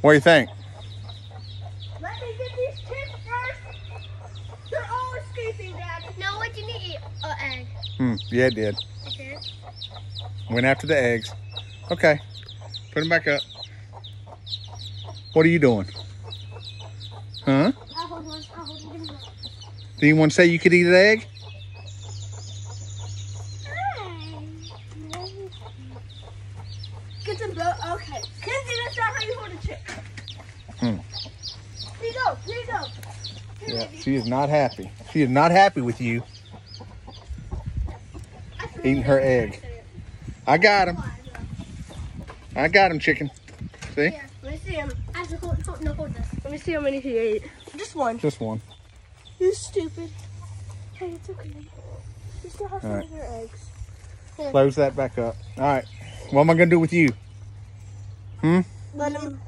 What do you think? Let me get these chips first. They're all escaping, Dad. No, what didn't eat an egg. Hmm, yeah, it did. Okay. Went after the eggs. Okay, put them back up. What are you doing? Huh? I'll hold one. I'll hold one. Give me. Do you want to say you could eat an egg? Get them both. Okay. Kenzie, that's not how you hold a chip. Hmm. Here you go. Here you go. Here, Yeah, baby. she is not happy. She is not happy with you eating her egg. I got him. I got him, chicken. See? Here, let me see him. I hold, hold, no, hold this. Let me see how many he ate. Just one. Just one. You stupid. Hey, it's okay. You still have some right. of your eggs. Close that back up. All right. What am I going to do with you? Hmm? Let him